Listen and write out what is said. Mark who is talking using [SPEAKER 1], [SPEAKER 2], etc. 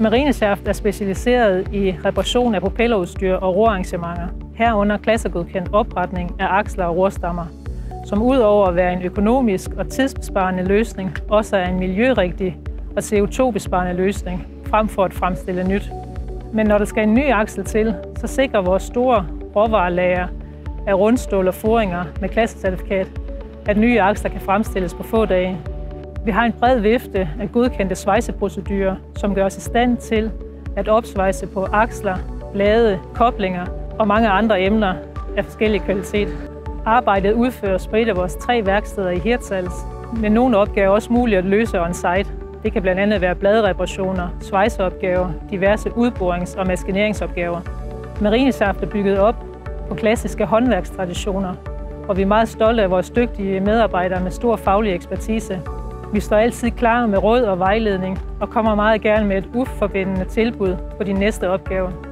[SPEAKER 1] Marineshaft er specialiseret i reparation af propellerudstyr og roarrangementer, herunder klassegodkendt opretning af aksler og rorstammer, som udover at være en økonomisk og tidsbesparende løsning, også er en miljørigtig og CO2-besparende løsning, frem for at fremstille nyt. Men når der skal en ny aksel til, så sikrer vores store råvarelager af rundstål og foringer med klassecertifikat, at nye aksler kan fremstilles på få dage. Vi har en bred vifte af godkendte svejseprocedurer, som gør os i stand til at opsvejse på aksler, blade, koblinger og mange andre emner af forskellig kvalitet. Arbejdet udføres på et af vores tre værksteder i Hirtshals, men nogle opgaver er også muligt at løse on-site. Det kan blandt andet være bladreparationer, svejseopgaver, diverse udborings- og maskineringsopgaver. Marinesaft er bygget op på klassiske håndværkstraditioner, og vi er meget stolte af vores dygtige medarbejdere med stor faglig ekspertise. Vi står altid klar med råd og vejledning og kommer meget gerne med et uforbindende tilbud på de næste opgaver.